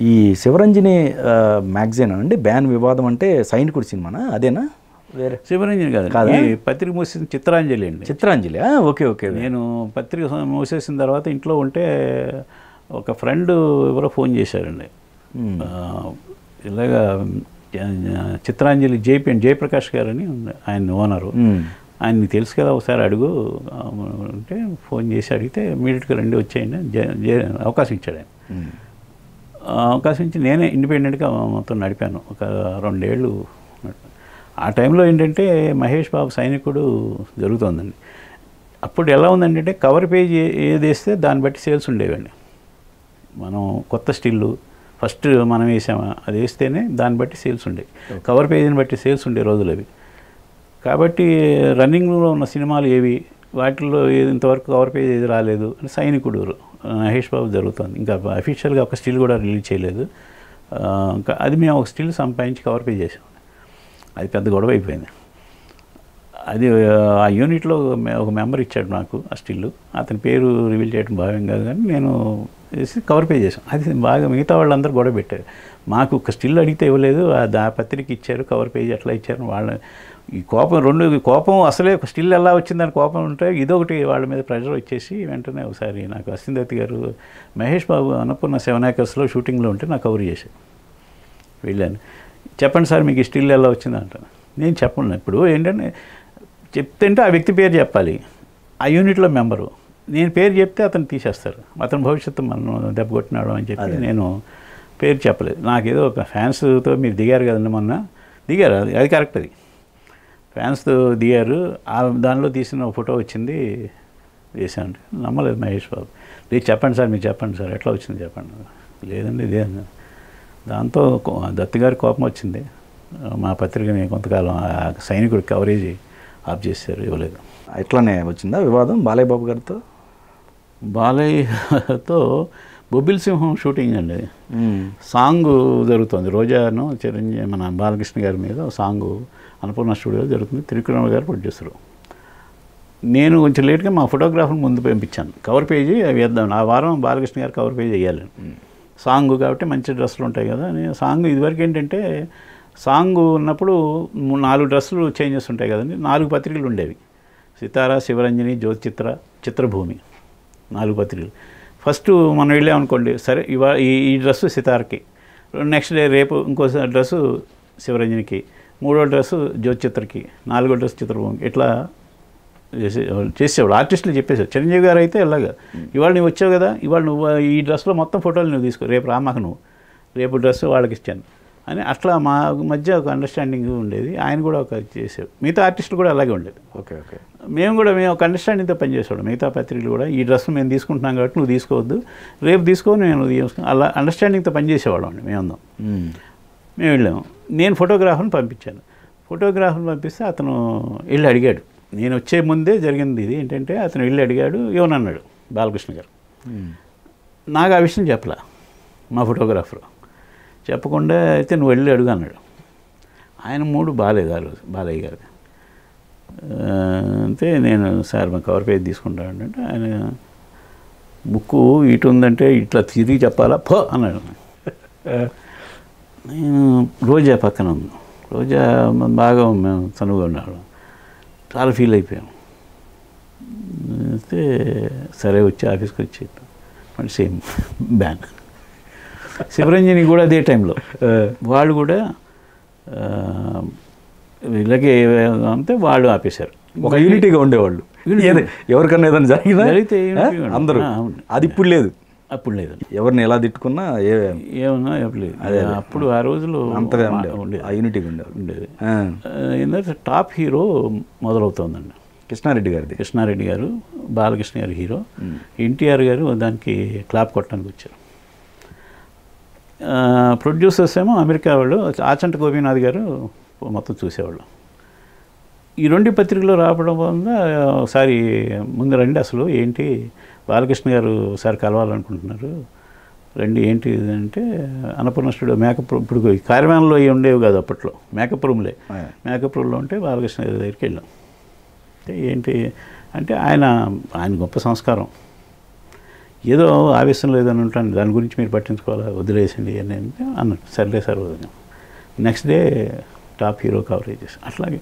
ఈ శివరంజని మ్యాగజైన్ అండి? బ్యాన్ వివాదం అంటే సైనికుడి సినిమానా? అదేనా? వేరే. శివరంజన్ కాదు? పత్రిక మూసిన చిత్రాంజలి అండి. చిత్రాంజలి. Okay okay. నేను పత్రిక మూసేసిన తర్వాత ఇంట్లో ఉంటే ఒక ఫ్రెండ్ ఎవరో ఫోన్ చేశారండి. ఇలాగా చిత్రాంజలి జేపీ జయప్రకాష్ గారు అని ఆయన ఓనరు. మ్మ్. ఆయన నీకు తెలుసు కదా ఒకసారి అడుగు. అంటే ఫోన్ చేసి అడిగితే ఇమీడియట్గా రండి వచ్చేయండి. అవకాశం ఇచ్చాడు ఆయన. అవకాశం ఇచ్చి నేనే ఇండిపెండెంట్గా మొత్తం నడిపాను. ఒక రెండేళ్ళు. ఆ టైంలో ఏంటంటే మహేష్ బాబు సైనికుడు జరుగుతోందండి. అప్పుడు ఎలా ఉందంటే కవర్ పేజ్ ఏది వేస్తే దాన్ని బట్టి సేల్స్ ఉండేవండి. మనం కొత్త స్టిల్లు ఫస్ట్ మనం వేసామా అది వేస్తేనే దాన్ని బట్టి సేల్స్ ఉండేవి కవర్ పేజీని బట్టి సేల్స్ ఉండే రోజులు అవి. కాబట్టి రన్నింగ్లో ఉన్న సినిమాలు ఏవి? వాటిల్లో ఇంతవరకు కవర్ పేజ్ ఏది రాలేదు. అని సైనికుడు మహేష్ బాబు జరుగుతుంది. ఇంకా అఫీషియల్గా ఒక స్టిల్ కూడా రిలీజ్ చేయలేదు. ఇంకా అది మేము ఒక స్టిల్ సంపాదించి కవర్ పేజ్ చేసాం. అది పెద్ద గొడవ అయిపోయింది. అది ఆ యూనిట్లో ఒక మెంబర్ ఇచ్చాడు నాకు ఆ స్టిల్. అతని పేరు రివీల్ చేయడం భావ్యం కాదు కానీ నేను వేసి కవర్ పే చేశాం. అది బాగా మిగతా వాళ్ళందరూ గొడవ పెట్టారు. మాకు ఒక స్టిల్ అడిగితే ఇవ్వలేదు ఆ దా పత్రిక ఇచ్చారు కవర్ పేజ్ ఎట్లా ఇచ్చారు. వాళ్ళ ఈ కోపం రెండు కోపం అసలే స్టిల్ ఎలా వచ్చిందని కోపం ఉంటే ఇదొకటి వాళ్ళ మీద ప్రెషర్ వచ్చేసి వెంటనే ఒకసారి నాకు అసిందత్తి గారు మహేష్ బాబు అన్నపూర్ణ సెవెన్ ఏకర్స్లో షూటింగ్లో ఉంటే నాకు కవర్ చేశారు. వెళ్ళాను. చెప్పండి సార్ మీకు ఈ స్టిల్ ఎలా వచ్చింది అంటాను. నేను చెప్పను. ఇప్పుడు ఏంటంటే చెప్తుంటే ఆ వ్యక్తి పేరు చెప్పాలి. ఆ యూనిట్లో మెంబరు. నేను పేరు చెప్తే అతను తీసేస్తారు. అతని భవిష్యత్తు మనం దెబ్బ కొట్టినాడు అని చెప్పి నేను పేరు చెప్పలేదు. నాకేదో ఒక ఫ్యాన్స్తో మీరు దిగారు కదండి మొన్న. దిగారు? అది అది కరెక్ట్ అది. ఫ్యాన్స్తో దిగారు. ఆ దానిలో తీసిన ఫోటో వచ్చింది. వేసాను నమ్మలేదు మహేష్ బాబు. లేదు చెప్పండి సార్ మీరు చెప్పండి సార్. ఎట్లా వచ్చింది చెప్పండి. లేదండి ఇదే. దాంతో కో- దత్తు గారి కోపం వచ్చింది. మా పత్రికని కొంతకాలం సైనికుడి కవరేజ్ ఆఫ్ చేశారు ఇవ్వలేదు. ఇట్లానే వచ్చిందా వివాదం బాలయ్య బాబు గారితో? బాలయ్యతో బొబ్బిల్ సింహం షూటింగ్ అండి. సాంగ్ జరుగుతుంది. రోజాను చిరంజీవి మన బాలకృష్ణ గారి మీద సాంగ్ అన్నపూర్ణ స్టూడియోలో జరుగుతుంది. త్రికరణ గారు ప్రొడ్యూసరు. నేను కొంచెం లేట్గా మా ఫోటోగ్రాఫర్ ముందు పంపించాను. కవర్ పేజీ అవి వేద్దాం. ఆ వారం బాలకృష్ణ గారు కవర్ పేజీ వేయాలి. సాంగ్ కాబట్టి మంచి డ్రెస్సులు ఉంటాయి కదా నేను సాంగ్ ఇదివరకు ఏంటంటే సాంగ్ ఉన్నప్పుడు నాలుగు డ్రెస్సులు చేంజెస్ ఉంటాయి కదండి. నాలుగు పత్రికలు ఉండేవి. సితార శివరంజని జ్యోతిచిత్ర చిత్రభూమి. నాలుగు పత్రికలు. ఫస్ట్ మనం వెళ్ళామనుకోండి సరే ఇవా ఈ ఈ డ్రెస్సు సితార్కి. నెక్స్ట్ డే రేపు ఇంకో డ్రెస్సు శివరంజనికి మూడో డ్రెస్సు జ్యోతిచిత్రకి నాలుగో డ్రెస్ చిత్రభూమికి ఇట్లా చేసే చేసేవాడు. ఆర్టిస్టులు చెప్పేసారు చిరంజీవి గారు అయితే ఇలాగా ఇవాళ నువ్వు వచ్చావు కదా ఇవాళ నువ్వు ఈ డ్రెస్లో మొత్తం ఫోటోలు నువ్వు తీసుకో. రేపు రామాక నువ్వు. రేపు డ్రెస్ వాళ్ళకి ఇచ్చాను. అని అట్లా మా మధ్య ఒక అండర్స్టాండింగ్ ఉండేది. ఆయన కూడా ఒక చేసేవాడు మిగతా ఆర్టిస్టులు కూడా అలాగే ఉండేది. Okay okay. మేము కూడా మేము ఒక అండర్స్టాండింగ్తో పనిచేసేవాడు మిగతా పత్రికలు కూడా ఈ డ్రెస్ మేము తీసుకుంటున్నాం కాబట్టి నువ్వు తీసుకోవద్దు. రేపు తీసుకో నేను తీసుకుని అలా అండర్స్టాండింగ్తో పనిచేసేవాళ్ళం అండి మ్మ్. మేము. వెళ్ళాము. నేను ఫోటోగ్రాఫర్ని పంపించాను. ఫోటోగ్రాఫర్ని పంపిస్తే అతను వెళ్ళి అడిగాడు. నేను వచ్చే ముందే జరిగింది ఇది. ఏంటంటే అతను వెళ్ళి అడిగాడు ఏమనన్నాడు బాలకృష్ణ గారు. నాకు ఆ విషయం చెప్పలా మా ఫోటోగ్రాఫర్ చెప్పకుండా అయితే నువ్వు వెళ్ళి అడుగు అన్నాడు. ఆయన మూడు బాగాలేదు ఆ రోజు బాలయ్య గారు. అంతే నేను సార్ మా కవర్ పేజ్ తీసుకుంటాను అంటే ఆయన బుక్కు ఇటు ఉందంటే ఇట్లా తిరిగి చెప్పాలా? పో అన్నాడు. నేను రోజా పక్కన ఉంది రోజా బాగా మేము తనుగా ఉన్నాడు చాలా ఫీల్ అయిపోయాం. అయితే సరే వచ్చి ఆఫీస్కి వచ్చి మళ్ళీ సేమ్ బ్యాన్. శివరంజని కూడా అదే టైంలో. వాళ్ళు కూడా ఇలాగే అంతే వాళ్ళు ఆపేశారు. ఒక యూనిటీగా ఉండేవాళ్ళు. ఎవరికన్నా ఏదైనా జరిగినా జరిగితే. అందరూ. అది ఇప్పుడు లేదు. అప్పుడు లేదు. ఎవరిని ఎలా తిట్టుకున్నా ఏమన్నా ఎప్పుడు లేదు. అప్పుడు ఆ రోజులు అంతగా ఉండేది. ఆ యూనిటీగా ఉండేవాళ్ళు. ఉండేది. ఏంటంటే టాప్ హీరో మొదలవుతోందండి. కృష్ణారెడ్డి గారిది. కృష్ణారెడ్డి గారు బాలకృష్ణ గారు హీరో. ఎన్టీఆర్ గారు దానికి క్లాప్ కొట్టడానికి వచ్చారు. ప్రొడ్యూసర్స్ ఏమో అమెరికా వాళ్ళు ఆచంట గోపీనాథ్ గారు మొత్తం చూసేవాళ్ళు. ఈ రెండు పత్రికలు రావడం వల్ల ఒకసారి ముందు రండి అసలు ఏంటి బాలకృష్ణ గారు ఒకసారి కలవాలనుకుంటున్నారు. రండి ఏంటి అంటే అన్నపూర్ణ స్టూడియో మేకప్ రూమ్ ఇప్పుడు కార్యక్రమంలో ఇవి ఉండేవి కాదు అప్పట్లో మేకప్ రూమ్లే. మేకప్ రూమ్లో ఉంటే బాలకృష్ణ గారి దగ్గరికి వెళ్ళాం. అంటే ఏంటి అంటే ఆయన ఆయన గొప్ప సంస్కారం. ఏదో ఆవేశం లేదని ఉంటాను దాని గురించి మీరు పట్టించుకోవాలా? వదిలేసింది అని అంటే అన్నాడు. సర్లే sir వదిలేం next day top hero coverages అట్లాగే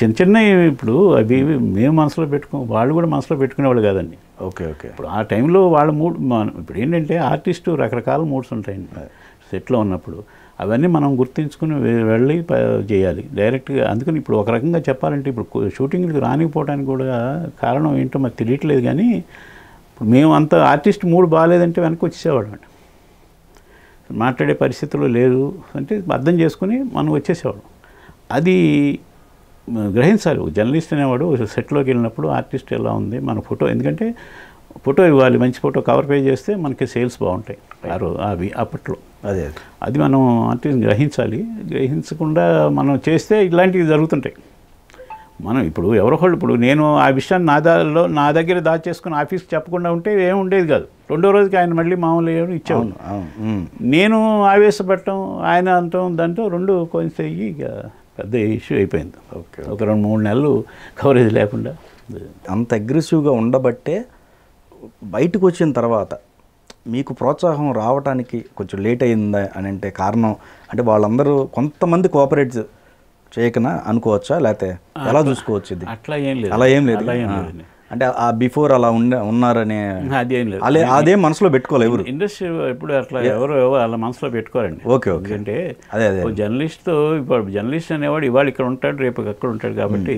చిన్న చిన్న ఇప్పుడు అవి మేము మనసులో పెట్టుకో వాళ్ళు కూడా మనసులో పెట్టుకునేవాళ్ళు కాదండి. Okay okay. ఇప్పుడు ఆ టైంలో వాళ్ళ మూడ్ ఇప్పుడు ఏంటంటే ఆర్టిస్టు రకరకాల మూడ్స్ ఉంటాయండి. సెట్లో ఉన్నప్పుడు. అవన్నీ మనం గుర్తించుకుని వెళ్ళి చేయాలి. డైరెక్ట్గా అందుకని ఇప్పుడు ఒక రకంగా చెప్పాలంటే ఇప్పుడు షూటింగ్కి రానికపోవడానికి కూడా కారణం ఏంటో మాకు తెలియట్లేదు కానీ ఇప్పుడు మేము అంత ఆర్టిస్ట్ మూడ్ బాగాలేదంటే వెనక్కి వచ్చేసేవాడు అండి. మాట్లాడే పరిస్థితుల్లో లేదు అంటే అర్థం చేసుకుని మనం వచ్చేసేవాడు అది గ్రహించాలి. జర్నలిస్ట్ అనేవాడు సెట్లోకి వెళ్ళినప్పుడు ఆర్టిస్ట్ ఎలా ఉంది మన ఫోటో ఎందుకంటే ఫోటో ఇవ్వాలి మంచి ఫోటో కవర్ పే చేస్తే మనకి సేల్స్ బాగుంటాయి. అవి అప్పట్లో. అదే అది. మనం ఆర్టిస్ట్ గ్రహించాలి. గ్రహించకుండా మనం చేస్తే ఇలాంటివి జరుగుతుంటాయి. మనం ఇప్పుడు ఎవరొకళ్ళు ఇప్పుడు నేను ఆ విషయాన్ని నా దారిలో నా దగ్గర దాచేసుకుని ఆఫీస్కి చెప్పకుండా ఉంటే ఏం ఉండేది కాదు. రెండో రోజుకి ఆయన మళ్ళీ మామూలు ఏమో ఉమ్. నేను ఆవేశపడటం ఆయన అంటాం దాంట్లో రెండు కొంచెం ఇక పెద్ద ఇష్యూ అయిపోయింది. ఓకే ఒక రెండు మూడు నెలలు కవరేజ్ లేకుండా. అంత అగ్రెసివ్గా ఉండబట్టే బయటకు వచ్చిన తర్వాత మీకు ప్రోత్సాహం రావడానికి కొంచెం లేట్ అయిందా అని అంటే కారణం అంటే వాళ్ళందరూ కొంతమంది కోఆపరేట్ చేయకనా అనుకోవచ్చా? లేకపోతే ఎలా చూసుకోవచ్చు ఇది? అట్లా ఏం లేదు. అలా ఏం లేదు. అంటే ఆ బిఫోర్ అలా ఉండ ఉన్నారనే అది లేదు. అదే అదే మనసులో పెట్టుకోవాలి ఎవరు? ఇండస్ట్రీ ఎప్పుడు అట్లా ఎవరు ఎవరు అలా మనసులో పెట్టుకోరండి. Okay okay. ఎందుకంటే అదే అదే జర్నలిస్ట్ ఇప్పుడు జర్నలిస్ట్ అనేవాడు ఇవాళ ఇక్కడ ఉంటాడు రేపు అక్కడ ఉంటాడు కాబట్టి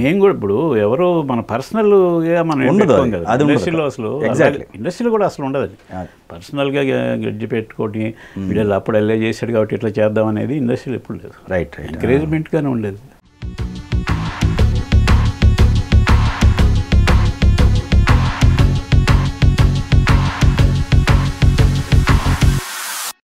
మేము కూడా ఇప్పుడు ఎవరు మన పర్సనల్గా మనం ఉండదు అది. ఇండస్ట్రీలో అసలు. ఇండస్ట్రీలో కూడా అసలు ఉండదు. పర్సనల్గా గడ్జి పెట్టుకొని వీళ్ళు అప్పుడు వెళ్ళే చేశాడు కాబట్టి ఇట్లా చేద్దాం అనేది ఇండస్ట్రీలో ఎప్పుడు లేదు. రైట్ రైట్ ఎంకరేజ్మెంట్గానే ఉండేది.